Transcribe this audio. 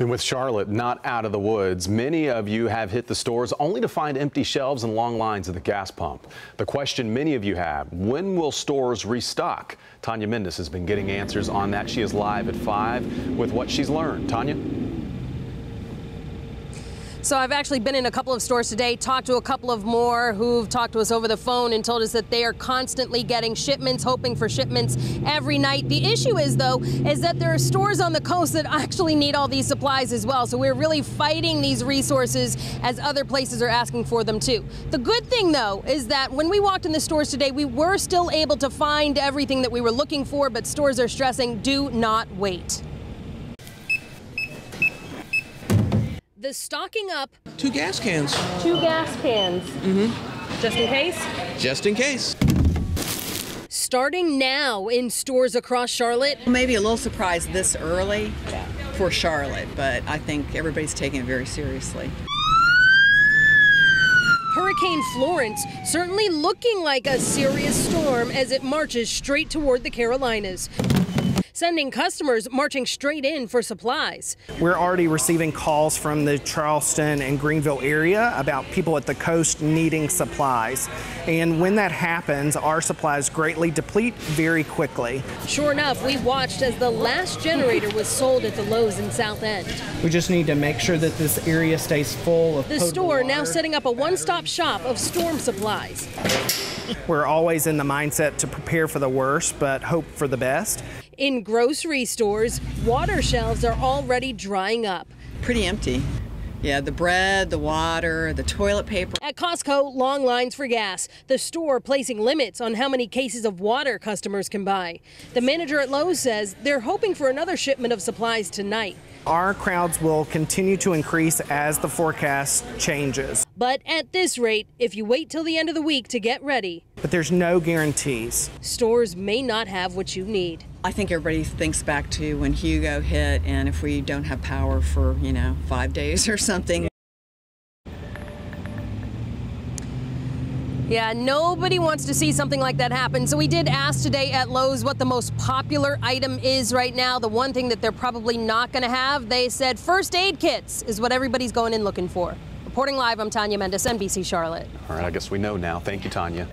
And with Charlotte not out of the woods, many of you have hit the stores only to find empty shelves and long lines at the gas pump. The question many of you have, when will stores restock? Tanya Mendis has been getting answers on that. She is live at 5 with what she's learned. Tanya? So I've actually been in a couple of stores today, talked to a couple of more who've talked to us over the phone and told us that they are constantly getting shipments, hoping for shipments every night. The issue is, though, is that there are stores on the coast that actually need all these supplies as well. So we're really fighting these resources as other places are asking for them too. The good thing, though, is that when we walked in the stores today, we were still able to find everything that we were looking for, but stores are stressing do not wait. The stocking up Two gas cans, two gas cans. Mm-hmm. Just in case. just in case. Starting now in stores across Charlotte. Maybe a little surprised this early for Charlotte, but I think everybody's taking it very seriously. Hurricane Florence certainly looking like a serious storm as it marches straight toward the Carolinas. Sending customers marching straight in for supplies. We're already receiving calls from the Charleston and Greenville area about people at the coast needing supplies. And when that happens, our supplies greatly deplete very quickly. Sure enough, we watched as the last generator was sold at the Lowe's in South End. We just need to make sure that this area stays full of The potable store now setting up a one stop shop of storm supplies. We're always in the mindset to prepare for the worst, but hope for the best. In grocery stores, water shelves are already drying up. Pretty empty. Yeah, the bread, the water, the toilet paper. At Costco, long lines for gas. The store placing limits on how many cases of water customers can buy. The manager at Lowe's says they're hoping for another shipment of supplies tonight. Our crowds will continue to increase as the forecast changes, But at this rate, if you wait till the end of the week to get ready, but there's no guarantees. stores may not have what you need. I think everybody thinks back to when Hugo hit, and if we don't have power for, you know, five days or something, Yeah, nobody wants to see something like that happen. So we did ask today at Lowe's what the most popular item is right now. The one thing that they're probably not going to have, they said first aid kits is what everybody's going in looking for. Reporting live, I'm Tanya Mendis, NBC Charlotte. All right, I guess we know now. Thank you, Tanya.